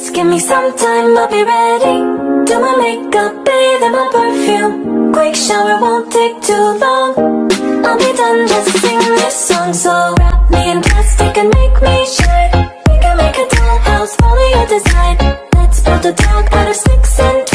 Just give me some time, I'll be ready. Do my makeup, bathe in my perfume. Quick shower won't take too long. I'll be done, just sing this song. So wrap me in plastic and make me shine. We can make a dollhouse, follow your design. Let's build a dog out of sticks and